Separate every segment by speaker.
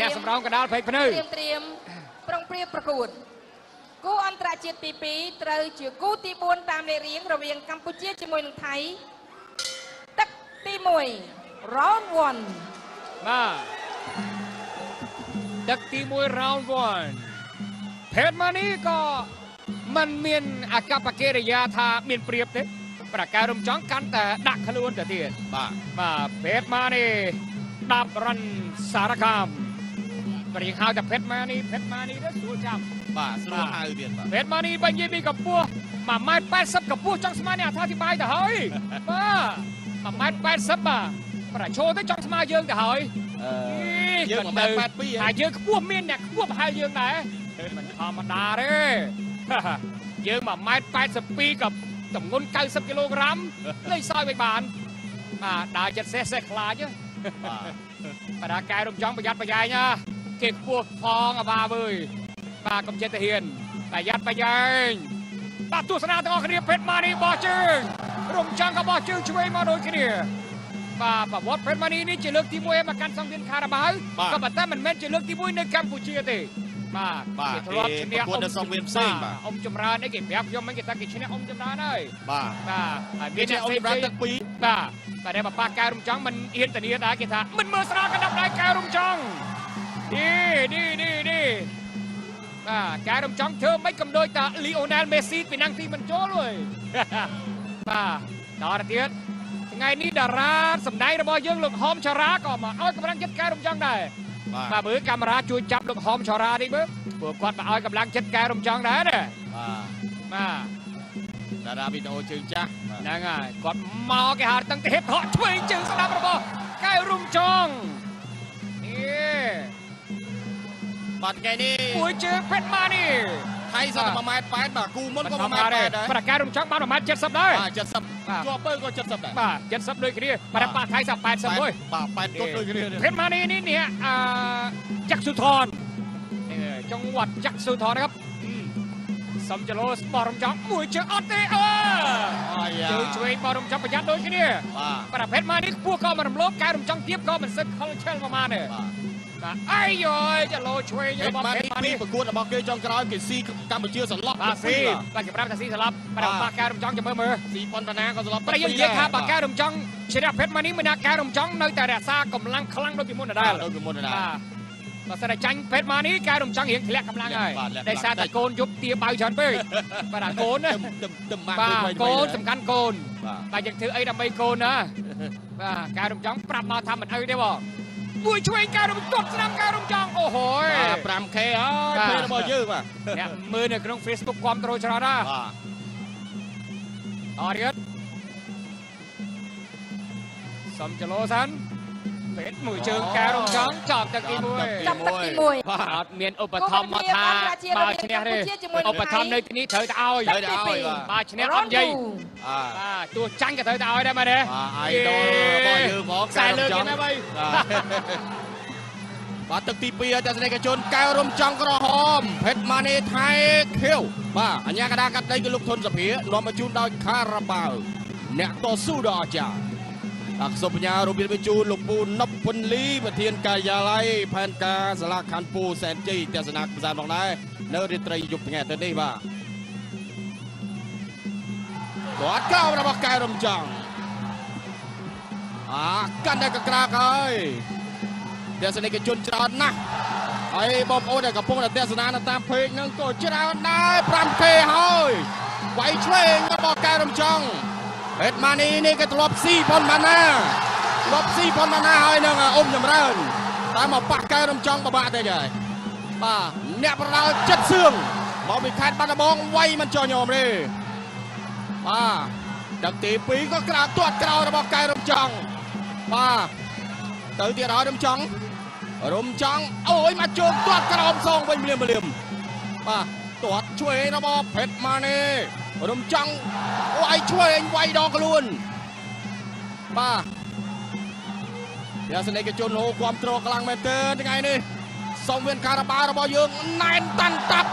Speaker 1: អ្នកសម្រងកណ្ដាលភ័យភ្នៅ
Speaker 2: ត្រៀមត្រៀមប្រុងព្រៀបប្រកួតគូអន្តរជាតិទី2ត្រូវជាគូទី4តាមលេខរៀងរវាងកម្ពុជាជាមួយនឹងថៃទឹកទី1 round 1
Speaker 1: បាទដឹកទី1 round 1ភេទម៉ានីក៏มันមានអាកប្បកិរិយាថាមានប្រៀបទេប្រការរំចង់កាន់តែដាក់ខ្លួនទៅទៀត
Speaker 3: បាទ
Speaker 1: បាទភេទម៉ានីដាប់រនសារកម្ម ព្រៀងហៅតែភេទម៉ានីភេទម៉ានីទៅស្រួលចាំ
Speaker 3: បាទស្រួលហៅទៀតបាទ
Speaker 1: ភេទម៉ានីបើនិយាយពីកម្ពស់1ម៉ែត្រ80កម្ពស់ចង់ស្មើនេះអត្ថាធិប្បាយទៅហើយបាទ1ម៉ែត្រ80បាទប្រឈោទៅចង់ស្មើយើងទៅហើយ
Speaker 3: អឺយើង1ម៉ែត្រ82
Speaker 1: ថាយើងខ្ពស់មានអ្នកខ្ពស់ប្រហែលយើងដែរមិនធម្មតាទេយើង1ម៉ែត្រ82กับតម្ងន់90គីឡូក្រាមលេខសោយមិនបានបាទដើរចិត្តសេះសេះខ្លាចហ៎
Speaker 3: បាទ
Speaker 1: បដាកែរំចង់ប្រយ័ត្នប្រយែងណា គេខ្ពស់ផងអាបាវើយបាទកុំចិត្តទៅហ៊ានប្រយ័ត្នប្រយែងបាទទស្សនាទាំងអស់គ្នាពេទ្យម៉ានីបោះជើងរំចង់ក៏បោះជើងឆ្វេងមកដូចគ្នាបាទប្រវត្តិពេទ្យម៉ានីនេះជាលើកទី1ឲ្យមកកាន់សង្វៀនខារ៉ាបាវក៏ប៉ុន្តែមិនមែនជាលើកទី1នៅកម្ពុជាទេបាទ
Speaker 3: បាទ
Speaker 1: គេធ្លាប់ឈ្នះ
Speaker 3: ប្រកួតនៅសង្វៀនផ្សេងបាទ
Speaker 1: អ៊ំចម្រើនអីគេប្រាប់ខ្ញុំមិនគេថាគេឈ្នះអ៊ំចម្រើនហើយ
Speaker 3: បាទ
Speaker 1: បាទហើយ
Speaker 3: វា
Speaker 1: មាន
Speaker 3: ជា
Speaker 1: អ្នក
Speaker 3: អ៊ំ
Speaker 1: ផ្សេង
Speaker 3: ចម្រើន
Speaker 1: ៗ
Speaker 3: ទឹកពីរ
Speaker 1: បាទតែដែលបបាកែរំចង់មិនហ៊ានធានាដែរគេថាមិនមើលស្រាលកណ្ដាប់ដៃកែរំចង់ នេះនេះនេះនេះបាទកែរំចង់ធ្វើមិនកំដូចតាលីអូណែលមេស៊ីពីណាំងទីមិនចូលហើយបាទដល់ទៅទៀតថ្ងៃនេះតារាសម្ដែងរបស់យើងលោកហមចារាក៏មកឲ្យកម្លាំងចិត្តកែរំចង់ដែរ
Speaker 3: បាទ
Speaker 1: បាទមើលកាមេរ៉ាជួយចាប់លោកហមចារានេះមើលព្រោះគាត់មកឲ្យកម្លាំងចិត្តកែរំចង់ដែរណា
Speaker 3: បាទ
Speaker 1: បាទ
Speaker 3: តារាវីដេអូជើងចាស់បាទ
Speaker 1: ហ្នឹងហើយគាត់មកគេហៅតាំងទេហេបថកឆ្វេងជើងស្ដាប់របស់កែវរុំចង
Speaker 3: បាទថ្ងៃនេះ
Speaker 1: មួយជើងពេទ្យម៉ានេះ
Speaker 3: ថៃសត1ម៉ែត្រ8បាទគូមុនក៏1ម៉ែត្រ8ដែរ
Speaker 1: ប្រកាសរុំចងបាន1ម៉ែត្រ70ដែរ
Speaker 3: បាទ70ជាប់បើក៏70ដែរ
Speaker 1: បាទ70ដូចគ្នាប្រកាសថៃសា80មួយ
Speaker 3: បាទ8គត់ដូចគ្នានេះ
Speaker 1: ពេទ្យម៉ានេះនេះនេះអាចាក់សុធននេះចង្វាត់ចាក់សុធនนะครับសំចលោស្បរុំចងមួយជើងអត់ទេអើ
Speaker 3: អាយ៉ា
Speaker 1: ជើងឆ្វេងបរុំចងប្រយ័ត្នដូចគ្នា
Speaker 3: បាទ
Speaker 1: ប្រភេទម៉ានេះខ្ពស់ក៏មិនរំលោភកែរំចង់ទៀបក៏មិនសិនខលឆិលប្រមាណទេ
Speaker 3: បាទ
Speaker 1: បាទអាយយ៉យចលោឆ្វេង
Speaker 3: ហេតុ
Speaker 1: របស់
Speaker 3: បាន
Speaker 1: ពេ
Speaker 3: នេះ
Speaker 1: ទ្យម៉ា
Speaker 3: ពី
Speaker 1: នេះ
Speaker 3: ប្រកួតរបស់គេចុងក្រោយគេស៊ីកម្ពុជាសន្លប់
Speaker 1: បាទស៊ីបាទគេប្រាប់ថាស៊ីស្លាប់ប្របាកែរំចង់ចាំមើលមើល
Speaker 3: ស៊ីប៉ុនតាណាក៏សន្លប់
Speaker 1: តែយើងនិយាយថាបើកែរំចង់ឈ្នះពេទ្យម៉ានេះមិនណាកែរំចង់នៅតែរក្សាកម្លាំងខ្លាំងដូចពីមុនដ
Speaker 3: ដែ
Speaker 1: ដែល
Speaker 3: លដូចពីមុនដែរ
Speaker 1: បាទបើសិនតែចាញ់ពេទ្យម៉ានេះកែរំចង់រៀងធ្លាក់កម្លាំងហើយ
Speaker 3: បាទធ្លាក់
Speaker 1: ដោយសារតែកូនយប់ទាបៅច្រើនពេកបាទអាកូនណា
Speaker 3: ទឹមទឹមបាក់
Speaker 1: បាទ
Speaker 3: ដូច
Speaker 1: កូនសំខាន់កូន
Speaker 3: បាទ
Speaker 1: បាទយើងធ្វើអីដើម្បីកូនណាបាទកែរំចង់ប្រាប់មកថាមិនអីទេបង មួយឆ្វេងកែរំទាត់ស្នាមកែរំចង់អូហូយ
Speaker 3: បាទ 5K ហើយ
Speaker 1: បាទ
Speaker 3: ពេលរបស់យើងបាទ
Speaker 1: អ្នកមើលនៅក្នុង Facebook គ្រប់ត្រូលច្រើនណា
Speaker 3: បាទ
Speaker 1: អរទៀតសំចលោសិន ពេទ្យមួយជើងកែរំចង់ចប់ទឹកទី1
Speaker 2: ចាប់ទឹកទី1
Speaker 1: បាទអត់មានឧបត្ថម្ភមកថាបើឈ្នះទេឧបត្ថម្ភនៅទីនេះត្រូវតែឲ្យ
Speaker 3: ត្រូវតែឲ្យបាទ
Speaker 1: បាទឈ្នះអត់និយាយ
Speaker 3: អា
Speaker 1: បាទទោះចាញ់ក៏ត្រូវតែឲ្យដែរមែនទេ
Speaker 3: បាទ idol របស់យើងហ្មង
Speaker 1: ខ្សែលើកគេណាបី
Speaker 3: បាទបាទទឹកទី2ឲ្យទស្សនិកជនកែវរំចង់ក្រហមភេទម៉ានីថៃខៀវបាទអញ្ញាកដាកាត់ដីគឺលោកធុនសភានាំមកជូនដោយខារ៉ាបាវអ្នកតស៊ូដ៏អស្ចារ្យ អក្សរបញ្ញារបៀបបញ្ជូនលោកពូណប់ពុនលីប្រធានការិយាល័យផែនការសាលាខណ្ឌពូសែនជ័យទស្សនៈកម្សាន្តផងដែរនៅរាត្រីយប់ថ្ងៃអាទិត្យនេះបាទគាត់កោបរបស់កែវរំចង់អាកាន់តែកក្រាកហើយទស្សនិកជនច្រើនណាស់ហើយបងប្អូនដែលកំពុងតែទស្សនានៅតាមเพจហ្នឹងក៏ច្រើនដែរ 5K ហើយវាយឆ្វេងរបស់កែវរំចង់ ហេតម៉ានីនេះក៏ធ្លាប់ស៊ីប៉ុនម៉ាណាធ្លាប់ស៊ីប៉ុនម៉ាណាហើយនឹងអ៊ំចម្រើនតែមកប៉ះកែវរំចង់ពិបាកតិចហើយបាទអ្នកប្រដាល់ចិត្តសឿងមកពីខេត្តបាត់ដំបងវាយមិនចោះញោមទេបាទដឹកទី2ក៏ក្រៅទាត់ក្រោយរបស់កែវរំចង់បាទទៅទៀតហើយរំចង់រំចង់អូយមកជោគទាត់ក្រោមសងវិញម្លាមម្លាមបាទទាត់ឆ្វេងរបស់ភេទម៉ានី រំចង់វាយឆ្វេងវាយដងខ្លួនបាទទស្សនិកជនហូគ្រប់គ្រងខ្លាំងមែនទែនថ្ងៃនេះសង្វៀនការ៉ាបាវរបស់យើងណែនតាន់តាប់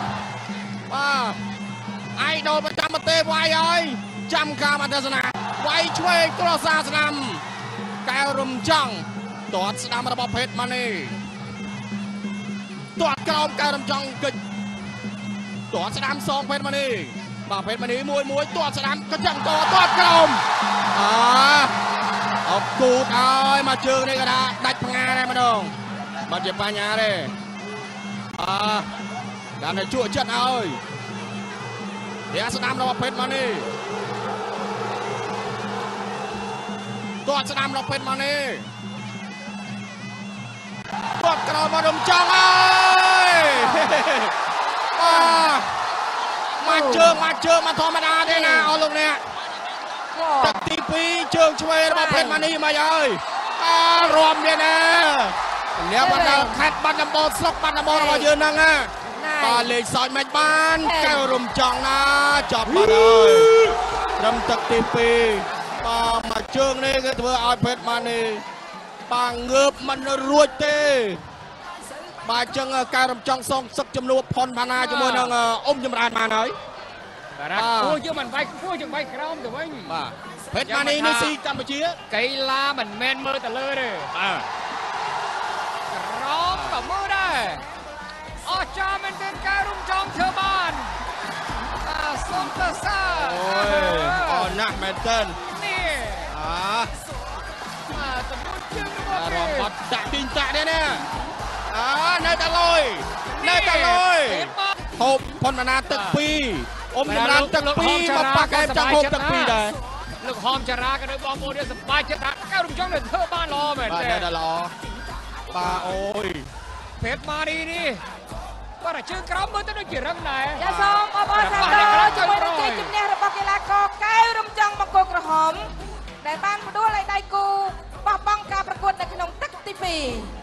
Speaker 3: បាទអាយដលប្រចាំប្រទេសវាយហើយចាំការអន្តរសនាវាយឆ្វេងក្រសាស្នាមកែវរំចង់ទាត់ស្ដាំរបស់ភេទម៉ានីទាត់ក្រោមកែរំចង់កិច្ចទាត់ស្ដាំសងពេទ្យម៉ានី បាទពេទ្យម៉ានីមួយមួយទាត់ស្ដាំក៏ចាំតទាត់ក្រោមអាអបគូតឲ្យមកជើងនេះក៏ថាដាច់ផ្ងាដែរម្ដងបាត់ជាបញ្ហាទេអាដល់តែជក់ចិត្តឲ្យវាស្ដាំរបស់ពេទ្យម៉ានីទាត់ស្ដាំរបស់ពេទ្យម៉ានីទាត់ក្រោមមករំចង់ហើយបាទ មកជើងមកជើងមកធម្មតាទេណាអស់លោកអ្នក
Speaker 2: វ៉ា
Speaker 3: ទឹកទី2ជើងឆ្វេងរបស់ពេទ្យម៉ានីមកហើយអារំនេះណាអ្នកបណ្ដាខេត្តបាត់ដំបងស្រុកបាត់ដំបងរបស់យើងហ្នឹងណា
Speaker 2: ណៃ
Speaker 3: បាទលេខសោចមិនបានកែវរំចង់ណាចាប់បាត់ហើយត្រឹមទឹកទី2បាទមកជើងនេះគឺធ្វើឲ្យពេទ្យម៉ានីបាទងើបមិនរួចទេបាទអញ្ចឹងការរំចង់សងសឹកចំនួនផុនផាណាជាមួយនឹងអ៊ុំចម្រើនបានហើយ
Speaker 1: បាទ
Speaker 3: បាទ
Speaker 1: គួរយើងមិនវាយគួរយើងវាយក្រោមទៅវិញ
Speaker 3: បាទពេទ្យម៉ានីនេះស៊ីកម្ពុជា
Speaker 1: កីឡាមិនមែនមើលទៅលើទេ
Speaker 3: បាទ
Speaker 1: ក្រោមក៏មើលដែរអស្ចារ្យមែនទែនការរុំចង់ធ្វើបានអាសុំទៅសា
Speaker 3: អូយអរណាស់មែនទែន
Speaker 1: នេះ
Speaker 3: អា
Speaker 1: អាតំបន់ជើងរបស់
Speaker 3: អារ
Speaker 1: គេំ
Speaker 3: បាត់ដាក់ទីងតាក់នេះណាអានៅតែលុយនៅតែលុយ
Speaker 1: ទេបាទ
Speaker 3: ហូបផុនផាណាទឹក2អ៊ុំចម្រើនទឹក2មកប៉ាកែមចង់ហូបទឹក2ដែរ
Speaker 1: លោកហមចារាក៏នៅបងប្អូនយើងសប្បាយចិត្តថាការរុំចង់នៅធ្វើបានល្អមែន
Speaker 3: បាទ
Speaker 1: ទេ
Speaker 3: នៅតែល្អបាទអូយ
Speaker 1: ភេទម៉ារីនេះបាទជើងក្រោមមើលទៅដូចជារឹងដែរ
Speaker 2: ចាសូមអបអរសាទរជាមួយនឹងជ័យជំនះរបស់កីឡាករកែវរំចង់បង្គោលក្រហមដែលបានផ្ដួលឲ្យដៃគូបោះបង់ការប្រកួតនៅក្នុងទឹកទី2